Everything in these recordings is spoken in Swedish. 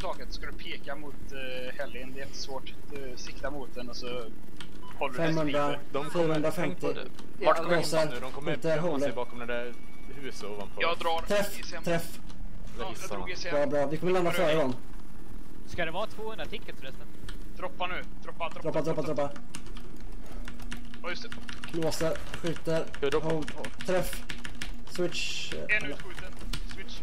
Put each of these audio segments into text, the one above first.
sen ska du, du peka mot uh, Hellin. Det är jättesvårt. Uh, sikta mot den och så håller du 500, De kommer, tänk 450. på det. Ja, Vart kommer de nu? De kommer Inte gömma sig bakom det där huset ovanpå. Jag drar Träff, ICM. träff. Ja, jag drog ICM. Bra, bra. Vi kommer landa före dem. Ska det vara 200 tickets förresten? Droppa nu. Droppa, droppa. Droppa, droppa, droppa. Ja, just det. Låser, skjuter, hold, träff. Switch. eh, En utskjuten. Switch.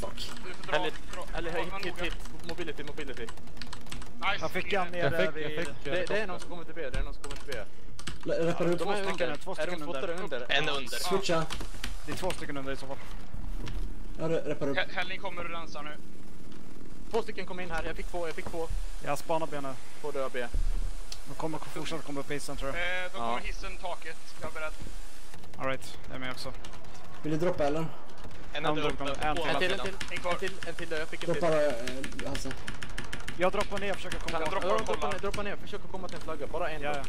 Fuck. Du får dra. Eller, hit, hit. Mobility, mobility. Nice. Jag fick han ner Jag där fick, jag vid... fick. Det, det är någon som kommer till B, det är någon som kommer till B. Upp. De är stycken, under. två Är stycken spottade under. under? En under. Switcha. Det är två stycken under i så fall. Ja, du, rappar upp. He- Helling kommer och rensar nu. Två stycken kom in här, jag fick två, jag fick två. Jag spanar B nu. Två döda B. De kommer fortsätta komma upp i isen tror jag. Eh, då Ja. kommer hissen taket. Jag är beredd. Alright, jag är med också. Vill du droppa eller? En kommer uppe en till. En till, en till, En till, en till, jag fick en till. Droppa äh, halsen. Jag droppar ner försöker komma droppa. droppa, droppa, ner, droppa ner, försök att komma till en flagga. Bara en Ja, ja.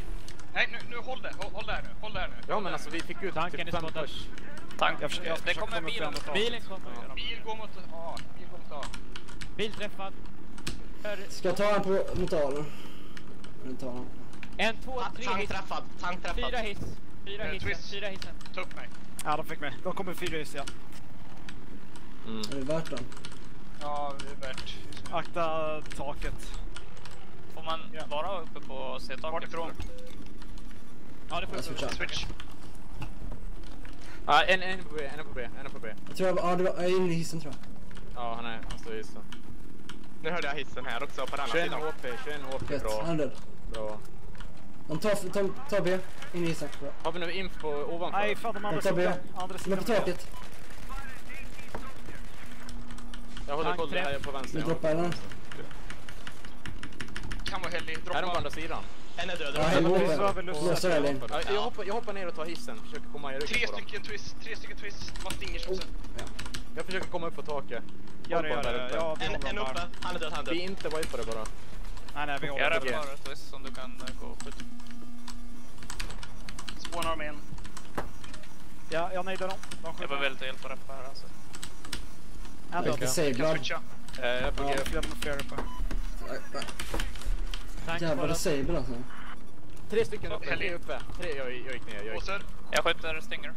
Nej, nu, nu håll det. Håll, håll där nu. Håll där nu. Ja men alltså vi fick ut Tanken typ fem push. Tank. Jag försöker- jag det försöker kommer komma bil. fram och ta. Bilen kommer. Bil går mot... Ja, bil går mot A. Bil träffad. Ska jag ta han på motorn? Jag tar han. en, två, tre Tank träffad. Tank träffad. Fyra hits. Fyra Eh, hissen. Fyra hissen. Ta upp mig. Ja, de fick mig. De kommer fyra hus, ja. Mm. Är det värt den? Ja, det är värt. Akta taket. Får man vara uppe på C-taket? Vart ifrån? Ja, det får Jag switchar. Switch. Ja, en, en på B, en på B, en på B. Jag tror jag, ja, det var, jag är inne i hissen tror jag. Ja, han, är, han står i isen. Nu hörde jag hissen här också på den andra 21 sidan. HP, 21 HP, Rätt, han bra. är död. bra. De tar, tar, tar B, in i hissen. Bra. Har vi nu inf på ovanför? Nej, fan de andra De tar B. sidan. Andra De är sidan. på taket. Jag håller koll här på vänster. Vi jag droppar den. Kan vara heldig. Här är de på Droppa. andra sidan. En är död. Ja, Ja, helvete. måste över lussen. Låser Elin. Ja, jag, hoppar, jag hoppar ner och tar hissen, försöker komma i ryggen Tre på dem. stycken twist. Tre stycken twist. Man stingers också. Jag försöker komma upp på taket. Gör det, gör det. Ja, vi en, en dem uppe. Han är död, han är Vi död. inte wipade bara. Nej, nej, vi Jag håller är dem. rädd för ett twist som du kan eh, gå skjuta. Spånar de in. Ja, jag nejdar dem. De Jag behöver lite hjälp att reppa här alltså. Jag Inte sablad. Jag buggar, eh, jag flera på. Jävlar sabel alltså. Tre stycken uppe, tre uppe. Tre, jag, jag gick ner, jag gick ner. Jag skjuter stinger.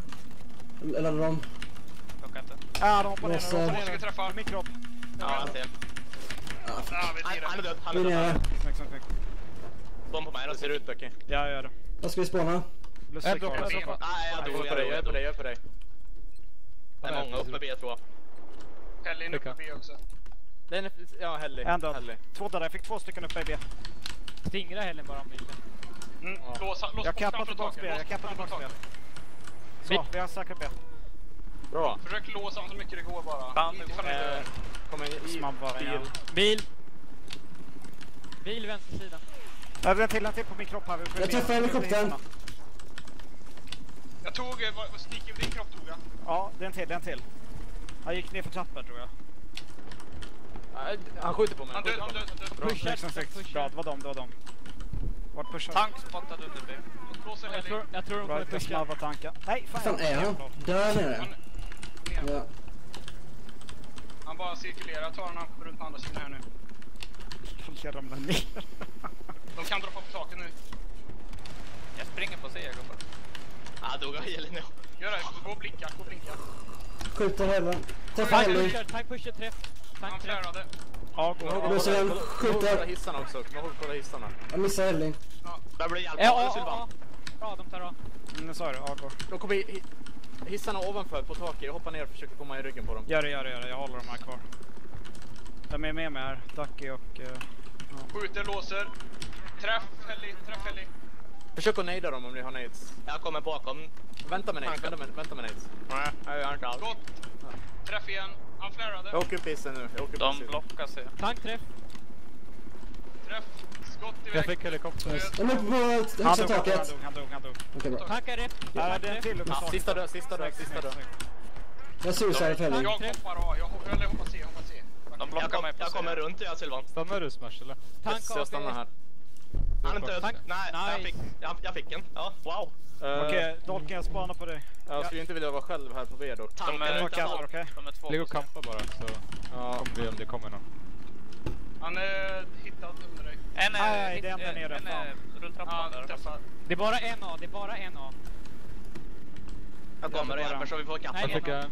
Eller dem. Funkar inte. Ja, de hoppar ner, de hoppar ner. träffa. Mikrop. Ja, en till. Han är död, han är död. Bomb på mig, de ser ut böcker. Ja, jag gör det. Vad ska vi spåna? Ah, jag är på dig, jag är på dig. Det är många uppe B2. Hellin uppe B också. Den ja, Helly. En död. Två döda, jag fick två stycken uppe i B. Stingra Hellin bara om vilken. Mm. Ja. Lås, lås jag kappar tillbaka B, jag kappar tillbaka B. Så, vi har säkrat B. Bra. Försök låsa honom så mycket det går bara. Bam, eh, kommer snabbare. Bil. Bil. Bil vänster sida. Jag vill till, en till på min kropp här. Jag träffar helikoptern. Jag tog, sneaken eh, din kropp tog jag. Ja, den till, en till. Han gick ner för trappor tror jag. Han skjuter på mig. Han död, han död, han död. Bra, Pushar, snyggt, snyggt, snyggt. pushar. Bra, det var dem, det var dem. Vart pushar? Tank spottad under B. Jag tror, jag tror de Bra, kommer jag pusha. snabba tankar. Nej, fan. Fan är han? Där nere. Han, Ja. han bara cirkulerar. Tar honom runt på andra sidan här nu. Jag ramlar ner. De kan droppa på taket nu. Jag springer på C gubbar. Ja, dog jag hela nu. Gör det. Gå och blinka. Gå och blinka. Skjuter heller. Ellie. pushar, tank pushar träff. Han Tank träff. flärade. Ja, kolla- den, skjuter. kolla hissarna också. Kom ihåg kolla hissarna. Jag missar Elling. Ja. Där blir hjälp Ja, ja, ja. Bra, de tar av. Mm, sa jag det. Ja, gå. De kommer hissarna ovanför på taket. Jag hoppar ner och försöker komma i ryggen på dem. Gör det, gör det, gör det. Jag håller dem här kvar. De är med mig här. Ducky och... Uh, Skjuter, låser. Träff hellig. Träff hellig. Försök att nejda dem om ni har nades. Jag kommer bakom. Vänta med nades, vänta med, vänta med nades. Nej, jag gör inte alls. Skott. Träff igen. Han flärade. Jag åker upp hissen nu. Jag åker upp De blockar C. Tank träff. Träff. Skott Jag iväg. fick helikopter. Han dog, han dog, han dog. Okej, bra. Tank är rätt. Ja, det är till sista död, sista död, sista död. Jag suicide för Elling. Jag hoppar A. Jag hoppar, eller hoppar C. Hoppar C. De Jag, blockar mig på jag kommer runt jag Sylvan. Stannar du Smash eller? Tank jag stannar här. Han är död. Tack. Nej, jag, fick, jag, jag fick en. Ja, wow. Eh, Okej, Dolken jag spanar på dig. Jag skulle inte vilja vara själv här på B dock. Tanken är- okej? De är två Ligg och kampa bara så Ja. kommer vi om det kommer någon. Han är hittad under dig. En är... Nej, hit- det är där nere, En är Ja, rulltrappan där. träffar. Det är bara en A, det är bara en A. Jag kommer och hjälper så vi får Nej, kappen. Jag fick en.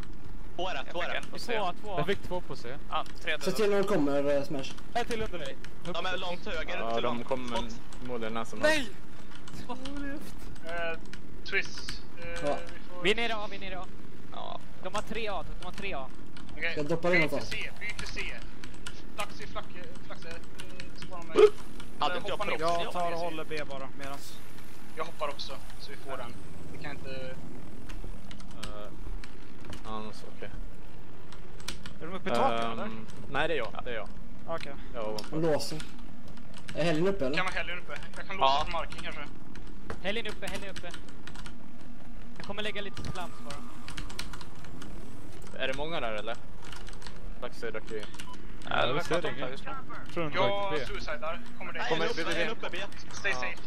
Två är det, Jag två är fick det. en på C. Två, två. Jag fick två på C. Ja, tre Se till när de kommer, eh, Smash. En till under dig. De är långt höger. Ja, de kommer Skott. förmodligen när som helst. Eh, Twist. Eh, Ja. vi är nere A, vi är nere A. Ja. De har tre A, de har tre A. Okej. Jag droppar in Byt till någonstans. C, byt till C. Flaxig, flacke, flaxe. mig. Hade inte jag proffs? Jag tar och håller B bara medans. Jag hoppar också, så vi får den. Vi kan inte... Ja, så okej. Är de uppe i taket eller? Ehm, Nej, det är jag. Det är jag. Okej. Jag är ovanför. De låser. Är helgen uppe Kan eller? vara helgen uppe. Jag kan låsa Ja. från marken kanske. Helgen uppe, helgen uppe. Jag kommer lägga lite slams bara. Är det många där eller? Dags är dock i. Ja, det verkar tomt just nu. Jag suicidar. Kommer. Nej, Kommer- vi- en uppe B. Stay Ja. safe.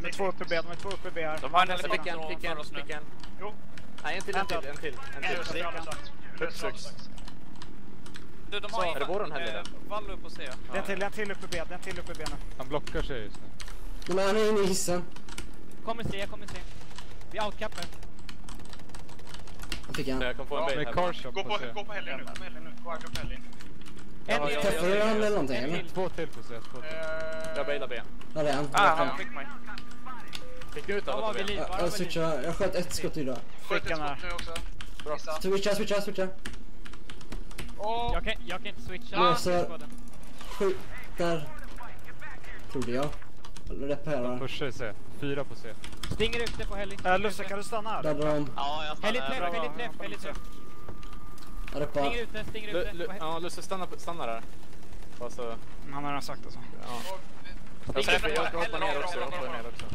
De är två uppe i B, de är två uppe i B här. De har en fick en, fick en, fick en. Jo. Nej, en till, en till, en till. En En till. Lös, alldeles strax. Du, de har Så, är det våran heller, eh, eller? Vallo på C. Det är en till, det är en till uppe i B, det är en till uppe i B nu. Han blockar sig just nu. Men han är inne i hissen. Kommer se, jag kommer se. Vi outcappar. Jag fick en. Så jag kan få en bait här. car shop Gå på gå på helgen nu. Gå på helgen nu. Gå på helgen. En till. Träffade du han eller någonting En. Två till på C. Två till. Eh, Jag bailar B. Ja det är han. Ah, Jag han fick mig. Fick du ut alla jag liv. switchar, jag sköt ett skott idag. Sköt ett skott nu också. Bra. Switcha, switcha, switcha. Och Jag kan, jag kan inte switcha. Sju, där. Trodde jag. Eller reparerar. Pushar C. Fyra på C. Stinger ute på Helly. Äh, Lusse, kan du stanna här? Räddar dem. Ja, jag stannar. träff, Helly träff, jag hoppar träff. Jag. Stinger ute, stinger Lu- ute. Lu- På He- Ja, Lusse stanna, stanna där. Bara så, Mm, Han har redan sagt det så. ja. Jag ute. jag ner också. Jag hoppar ner också.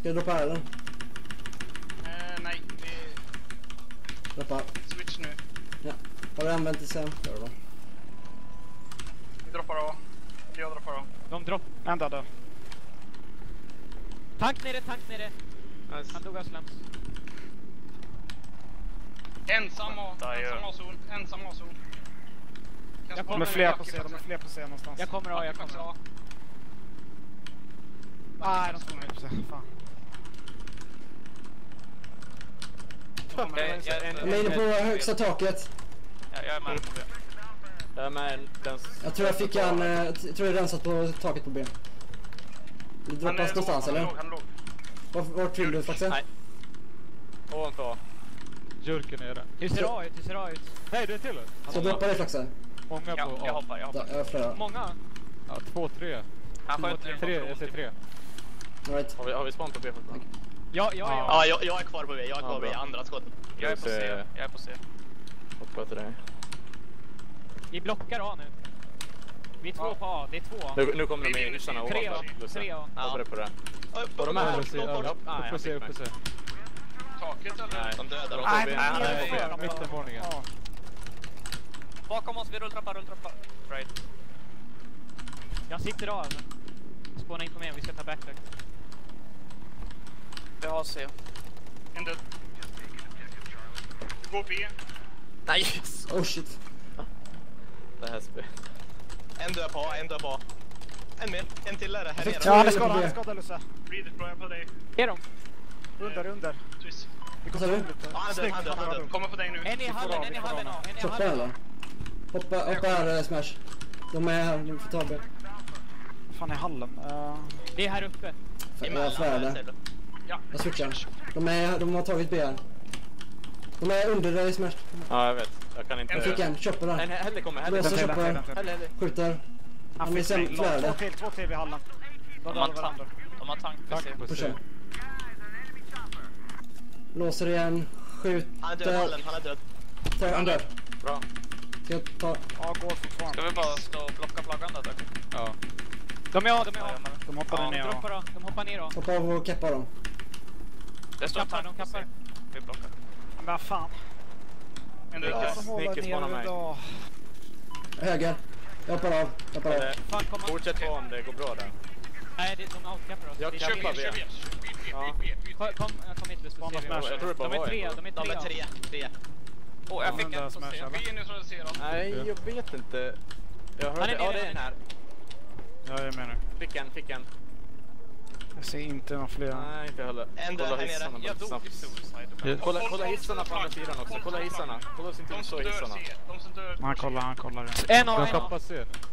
Ska jag droppa här eller? Eh, nej, vi Reppar. switch nu. Ja. Har du använt det sen? Gör det då. Vi droppar av. Eller jag droppar av. De dropp. En död. Tank nere, tank nere. Nice. Han dog av slams. Ensam A. Ensam A-zon. Ensam A-zon. Kan Jag kommer- fler på C, de är fler på C någonstans. Jag kommer A, jag kommer A. Nej, de står med på C. Fan. Jag, jag, jag, är inne på högsta taket. jag, jag är med. Jag är med den... Jag tror jag fick en, eh, jag tror jag rensat på taket på B. Det droppas någonstans eller? han låg. Vart, vart vill du Faxe? Nej. Ovanför. Jurken är det. Hur ser A ut? Hur ser A ut? Nej, det är till Ska jag droppa dig Flaxe? Många Jag, på jag A. hoppar, jag Ja, hoppar. jag har flera. Många? Ja, två, tre. Han sköt tre, Tre, jag ser tre. Alright. Har vi, har vi span på B fortfarande? Ja, ja, ja. Ja, jag, jag är kvar på B. Jag är Ja, kvar på B. Andra skottet. Jag är på C. Jag är på C. Hoppa till dig. Vi blockar A nu. Vi är två Ja. på A, det är två A. Nu, nu kommer de i hissarna Tre A, ovanför. Lusse. tre A. Hoppa det på det. Upp, Och de är här. Uppe C, ja, uppe C. Taket eller? Nej. De dödar oss. Nej, B. nej, Han är nej, på. Mittenvåningen. Ja. Bakom oss, vi rulltrappar, rulltrappar. Right. Jag sitter A eller? Spåna in på mig, vi ska ta backtrack. Vi har C. En död. Gå B. Nej! Oh shit. Det här spelet. En död på A, en död på A. En mer. En till är det. Här nere. Ja, han är skadad, han är skadad Lusse. Redeployar på dig. Ge dem! Under, under. Twist. Vad sa du? lite. Han är död, han är är död. Kommer på dig nu. En i hallen, en i hallen A, en i hallen. Hoppa, hoppa här eh, Smash. De är här, ni får ta B. Fan i hallen. Uh, Det är här uppe. Jag Emellan, ser du. Ja. Jag switchar. De, är, de har tagit B här. De är under dig Smash. Ja, jag vet. Jag kan inte... Jag fick en. Chopper En där. Helle kommer, Helle Låser Den till, den till, chopper. den till. Helle, Helle. Skjuter. Han är sen mig. Två till, två till vid hallen. De De har tank. De har tank på C. Pusha. Låser igen. Skjuter. Han är död, hallen. Han är död. Tar- Han dör. Bra. Ska jag ta... Ja, går fortfarande. Ska vi bara stå och blocka flaggan där? tack? Ja. De är A, de är Ja, A. men De hoppade De ner. de hoppar ner A. Hoppa av och keppa dem. Det står Kappar, tank de på C. Vi blockar. Men vad fan. En. Ja. Ja. Som håller Sneaky spanar ner mig. Höger. Jag hoppar av. Jag hoppar av. Fan, kom fortsätt på om det går bra där. Nej, det, de outcappar oss. Jag Det är Kör cappar B, Ja. Kom, kom, kom hit smash. Jag tror det bara De är var tre, en. de är De tre. är tre. tre. Åh, jag fick en på C. är neutraliserad. Nej, jag vet inte. Jag hörde, Han är ja det är den är här. Jag är med nu. Fick en, fick en. Jag ser inte några fler. Nej, inte heller. En Kolla hissarna bara snabbt. Kolla, kolla hissarna på andra sidan också. Kolla hissarna. Kolla så inte står dör hissarna. Han kollar, han kollar. En av en av.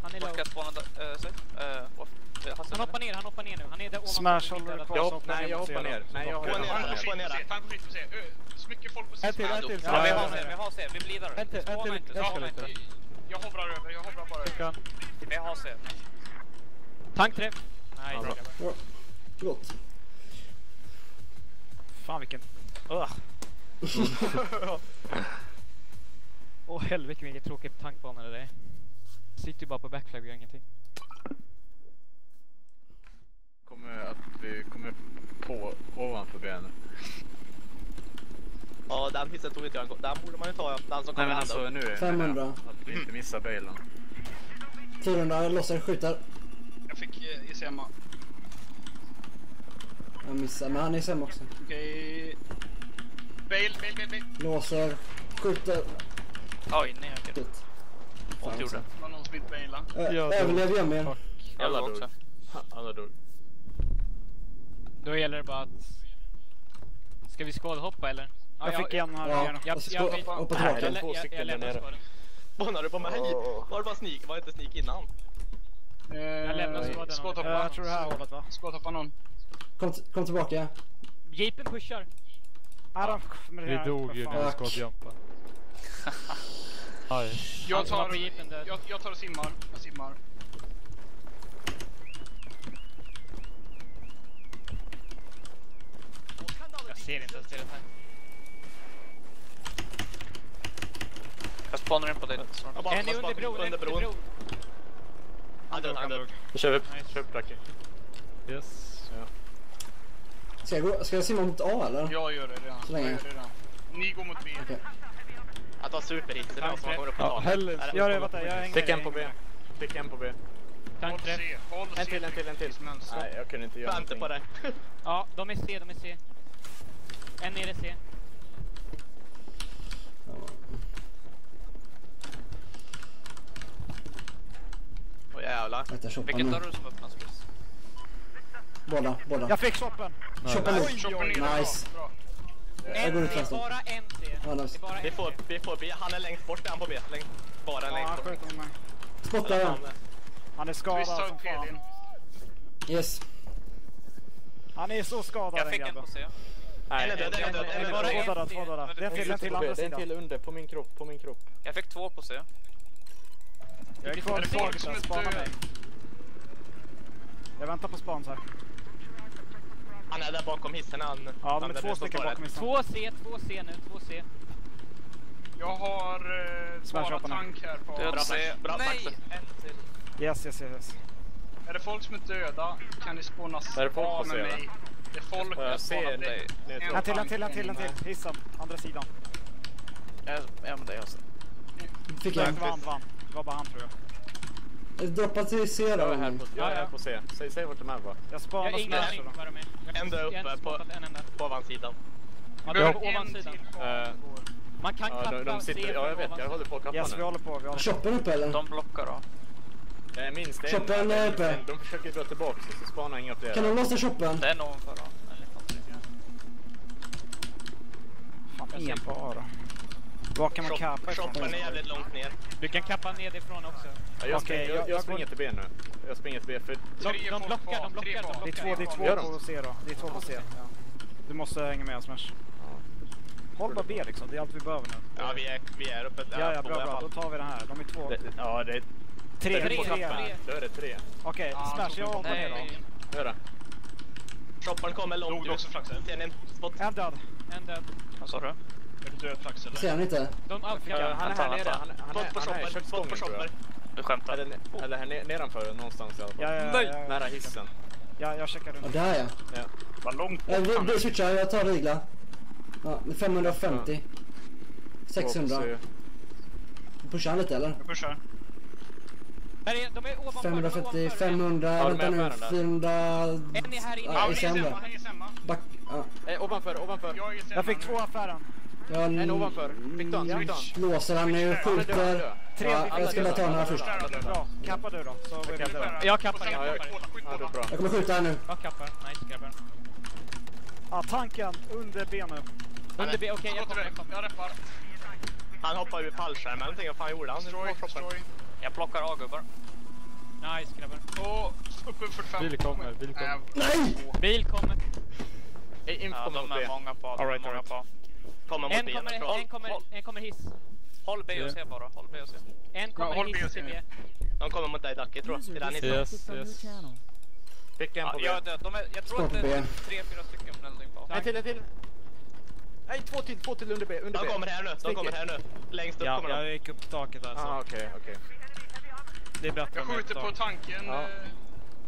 Han är sig? Uh, off. Eh, Hasse, Han hoppar ner, han hoppar ner nu. Han är där ovanför. Smash håller kvar. Jag hoppar nej, ner jag hoppar ner. Nej, jag hoppar hoppar ner. C. Fan, skit på C. Ö, Så mycket folk på C. En till, en till. Ja, vi har C, vi har C. Vi blir där. En till, en till. Jag ska lite. Jag hovrar över, jag hovrar bara över. han. Vi har C. Tankträff. Nej, Ja, bra. Gott. Fan vilken... Åh helvete vilken tråkig tankbana det är. Sitter ju bara på backflag och gör ingenting. Kommer att vi kommer på ovanför benen. Ja, den hissen tog inte jag. Den borde man ju ta. ja. Den som Nej kommer men ända alltså nu är 500. Att vi inte missar bailen. 400, lossar, skjuter. Jag fick eh, ICMA. Jag missar, men han är sämre också. Okej. Bail, bail, bail, bail. Låser, skjuter. Oj, nej jag kan. Ont gjorde. Det var någon som inte bailade. Då- Överlev jag med. Jag Alla dog. Alla dog. Då gäller det bara att... Ska vi skålhoppa eller? Ja, Jag fick en här Ja. Jag, jag, jag, hoppa tillbaka. jag, två jag, stycken jag där lämnar nere. skålen. Spånar du på mig? Var det bara sneak? Var det inte sneak innan? Jag lämnar skåden. Eh. Jag tror det här hållet va? Skåthoppa någon. Kom, kom tillbaka. Jeepen pushar. Vi dog ju när vi fan. Fuck. skottjumpa. Aj. Jag tar, jag, jag tar och simmar. Jag simmar. Jag ser inte ens det här. Jag spånar in på dig. En är under bron, Under under bron. han dog. Då kör vi upp. Kör upp. Yes. Ska jag, gå, ska jag simma mot A eller? Jag gör det redan. Så länge. Jag gör det redan. Ni går mot B. Okej. Jag tar superhit. Det är den som kommer upp på Ja, taket. hellre- Är det- Gör det, vänta, jag hänger en på B. Fick en på B. Tankträff. En till, en till, en till. Nej, jag kunde inte göra Vänta på det. Ja, de är C, de är C. En nere C. Åh jävlar. Vilken nu. dörr är det som Chris? Båda, båda. Jag fick shoppen! Shoppa nu. Nice. Jag går En ut vänster. bara en bara Vi får, vi får B. Han är längst bort, han på B. Längst, bara längst han bort. Spottar den. Han är skadad som fan. Yes. Han är så skadad Jag den fick en på C. Nej, En är död, en är död, en är bara död. Två en döda, C. två döda. Det är en till, en till andra Det är en till sidan. under, på min kropp, på min kropp. Jag fick två på C. Jag är kvar i folk spana mig. Jag väntar på spans här. Han är där bakom hissen. Han, Ja, de är två som stycken bakom hissen. Två C, två C nu, två C. Jag har eh, bara tank här på... Död Bra C. flax, bra Nej! En till. Yes, yes, yes. Är det folk som är döda kan ni spånas Är av med mig. Det är folk jag jag. Nu är En det En till, en till, en till, en till. Hissen, andra sidan. Jag är med dig alltså. Fick en. Vann, vann. Det var bara han tror jag. Droppa till C då. Jag är här på, jag är här på C. Säg, säg vart de är bara. Jag spanar har ingen smash. Jag- En där jag har uppe på- en enda. På ovansidan. Ja, Vi på en ovansidan. Eh, Man kan Ja, klappa de, de sitter, ja, jag vet. Jag håller på att kappa Yes, vi nu. håller på. Vi håller. Shoppen uppe eller? De blockar då. Det är minst en. Shoppen är uppe. De försöker dra tillbaka så spanar inga fler. Kan de låsa shoppen? Det är någon för då. Eller fan. Fan, en bara. Var kan man kappa ifrån? Shoppen är jävligt långt ner. Du kan kappa nedifrån också. Ja, jag, Okej, springer, jag- jag, jag springer till B nu. Jag springer till B för... De, Tre de blockar, de tre blockar, Det är två, det är Gör två de? på C då. Det är två på C. Ja. Du måste hänga med Smash. Håll bara B liksom, det är allt vi behöver nu. Ja, vi är, vi är uppe Ja, ja, bra, bra. Då tar vi den här. De är två. Det, ja, det är... Tre, det är tre. Okej, trappen. Då är det tre. Ja, Smash, jag hoppar ner då. Gör det. Shoppen kommer Dog långt också? Ser ni en spot? En död. En död. Vad sa du? Eller? Ser han inte? De outcappar. han är här nere. Han, han, är, på i shopper, spot på shopper. jag. Du skämtar? Eller, eller här ne- nedanför någonstans i alla fall. Ja, ja, ja, ja, Nära hissen. Ja, jag checkar Ja, runt. där ja. Ja. Vad långt Eh, bort vi, han vi är. switchar, jag tar Rigla. Ja, 550. 600. Två på C. Pushar han lite eller? Jag pushar. Är, de är ovanför. 540, de är ovanför. 500, Har du vänta nu, affären där? 400... En är här inne. Ja, Ja, i vi är han är samma. Back, ja. Eh, ovanför, ovanför. Jag Jag fick nu. två affären. Jag En ovanför. Fick du han? Låser han nu, skjuter. Ja, jag ska bara ta den här först. Bra, kappa du då. Så. Jag kappar, jag kappar. Ja, bra. Jag kommer skjuta här nu. Jag kappar. Nice grabbar. Ja, tanken under ben nu. Under B, okej jag kommer. Jag kommer. Jag reppar. Han hoppade ur fallskärm eller någonting. Vad fan gjorde han? Destroy, destroy. Jag plockar A-gubbar. Nice grabbar. Och uppe 45. Bil kommer, bil kommer. Nej! Bil kommer. Ja, de är B. många på. De är många på. Kommer mot En bilen. kommer, Håll, en kommer, håll, en kommer hiss. Håll B och C bara. Håll B och C. En kommer håll och hiss till. B. de kommer mot dig Ducky tror jag. Det är där ni. Yes, yes. Fick en Ja, på B. jag är död. De är, jag tror att det är B. tre, fyra stycken på. En till, en till. Nej, två till, två till under B. Under De kommer här nu. De kommer här nu. Längst upp Ja, kommer de. jag gick upp taket där. Ah, okej, okej. Det är bättre Jag med skjuter på tanken. Ja.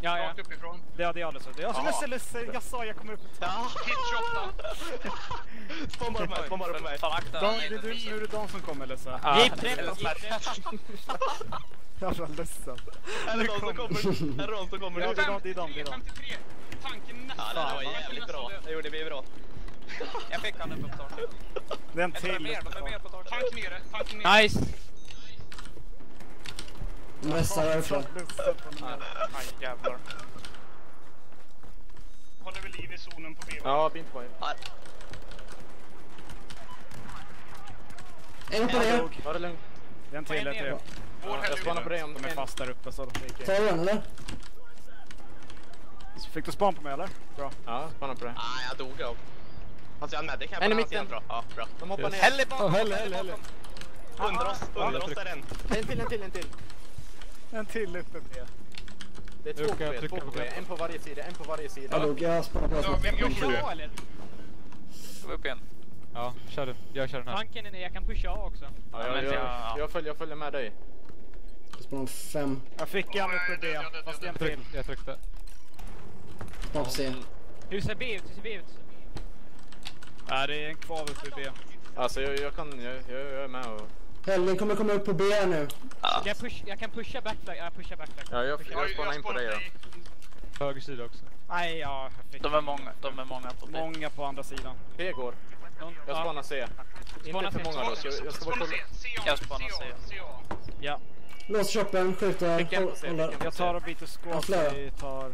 Ja, ja. Rakt uppifrån. Ja, det är alldeles rätt. Jag, Ja. jag, jag, jag sa jag kommer upp. Ja! Hit 28. Spån bara på mig. Bara på mig. Fan akta. Dan, nej, det är du, nu är det Dan som kommer Lessa. Ja, eller träff, träff. Jävla ledsen. Eller de som kommer. Eller de som kommer. Ja, det är de, det är de, det är de. 53. Tanken Ja, nästan. det var jävligt bra. Det gjorde vi bra. Jag fick han uppe på taket. Det är en Jag tror det är till. mer. De är mer på taket. Tank nere. Tank nere. Nice. De restar där uppe. Aj jävlar. Håller vi liv i zonen på B. Ja, bint på En på det. Var det lugnt? Det är en till, ett till. Jag spanar på dig om De är en- fast där uppe så. Tar du den eller? Fick du span på mig eller? Bra. Ja, spanar på det. Ah, jag dog jag. Fast jag har medic här på En i den här sidan mitten. bra. Ja, bra. De hoppar ner. Helle bakom! Oh, helle, helle, helle. Under oss, under oss är en. En till, en till, en till. En till uppe B. Det är två på B, två på B. En på varje sida, en på varje sida. Dog, jag sparar på vi- jag A eller? Ska vi upp igen? Ja, kör du. Jag kör den här. Tanken är ner, jag kan pusha A också. Ja, jag, jag, ja. jag, följer, jag följer med dig. Jag sparar fem. Jag fick en uppe B, fast en till. jag tryckte. Sparar på C. Hur ser B ut? Hur ser B ut? Nej, det är en kvar uppe i B. Alltså jag, jag kan, jag, jag, jag är med och... Helgen kommer komma upp på B nu. Ska jag, push, jag kan pusha backflag. Ja, pusha backflag. Ja, jag, Pusha. jag spanar in på dig då. Höger sida också. Nej, ja, De är många. De är många på B. många på andra sidan. B går. Någon- Jag ja. spanar C. Spana Inte för många då, jag, jag ska bara kolla. Jag spanar C. Ja, Lås shoppen, skjuter, håller. jag tar och byter. Vi tar...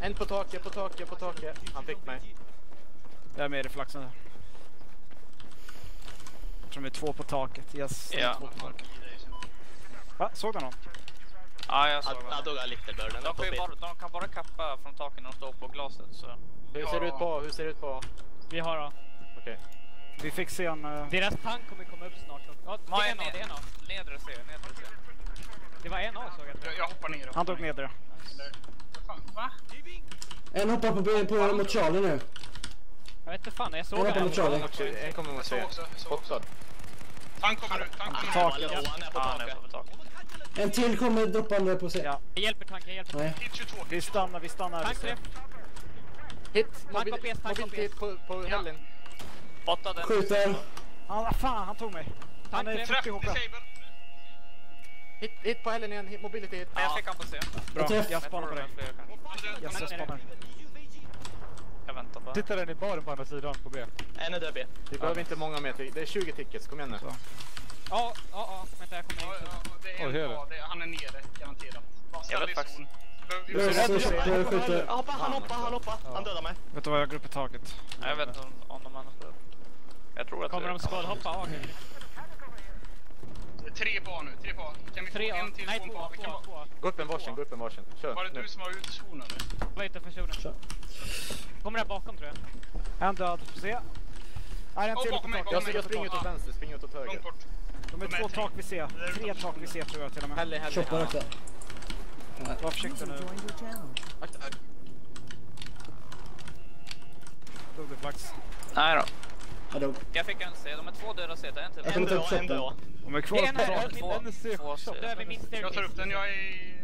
En på taket, på taket, på taket. Han fick mig. Jag är med i flaxen. Jag tror de är två på taket. Yes, Ja. två på taket. Va? Såg du någon? Ja, jag såg Ja, honom. dog jag lite börden. De, kan bara, de kan bara kappa från taket när de står på glaset. Så. Hur ser det ut på? Hur ser det ut på? Vi har A. Okej. Vi fick se en... eh, Deras tank kommer komma upp snart. Ja, det är en A, det är en A. Nedre C, nedre C. Det var en A såg jag. Jag, hoppar ner. Han dog nedre. Va? En hoppar på på, mot Charlie nu. Jag vet inte fan, jag såg Charlie. En kommer mot C. Jag såg också, jag såg också. Spottad. Tank kommer ut. Tank kommer ut. Ja, han är på Ja, han taket. En till kommer droppande på C. Ja. Jag hjälper tank, jag hjälper Nej. Hit 22. Vi stannar, vi stannar. Tank träff. Hit! Mobil, på B, tank på mobil hit på, på Helen. Spotta den. Skjuter. Han, ah, fan, han tog mig. Han är Tank, 40 Träff. HP. Disable. Hit, hit på Helen igen, hit, mobility hit. Men jag fick han på C. Bra, jag spanar på dig. Han. Yes, Han jag spanar. Jag väntar bara. Titta den i baren på andra sidan på B. En är död B. Vi behöver inte många mer till. Det är 20 tickets, kom igen nu. Så. Ja, ja, ja. Vänta, jag kommer Ja, in. ja, det är en det? Han är nere, garanterat. Ställ vet faktiskt. Han hoppar, han hoppar, han hoppar. Han dödar mig. Vet du vad, jag går upp i taket. Jag vet inte om, de andra. Jag tror att Kommer de skadhoppa A kanske? Det är Tre på nu. Tre på. Kan vi få Tre A? en till Nej, zon två på Två kan två. Gå upp en varsin, gå upp en varsin. Kör. Var det nu. du som var ute i zon eller? Vad heter personen? Kör. Kommer där bakom tror jag. En död. Se. Nej, en till på mig, taket. Jag, jag springer åt vänster, springer åt höger. Långt bort. De är två tak vi ser. Tre tak vi ser tror jag till och med. Helle, Helle. Shoppar också. Var försiktig nu. Akta, akta. Dog du flax? Nej då. Jag dog. Jag fick en C. De är två döda C. Det är en till. Jag En kommer ta upp shoppen. De är Det kvar är på här, en- Två, en C. två C. Då är vi min Jag tar upp den. Jag är i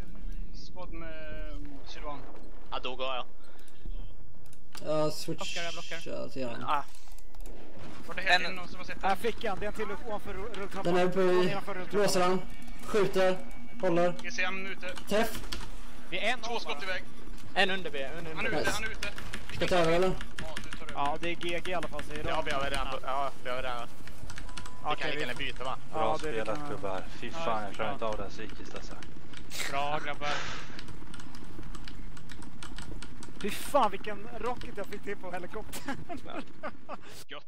squad med Sylvan. Ja, dog jag. Jag jag blockar. switchar till han. Ah, Var det En- Helen någon som har sett Jag den? fick en. Det är en till ovanför rulltrappan. Den är uppe Ja, i... nedanför rulltrappan. Låser han. Skjuter. Håller. GCM ute. Träff. Vi är en Två skott iväg. En under B, en Han under är B. ute, han är ute. Ska ta över eller? Ja. Ja, det är GG i alla fall säger de. Ja, vi har redan... Ja, vi har redan... Vi kan Okej, lika gärna byta va? ja, Bra det vi spelat kan- gubbar. Fy fan, jag klarar inte av det här psykiskt alltså. Bra grabbar. Fy fan vilken rocket jag fick till på helikoptern. Gött.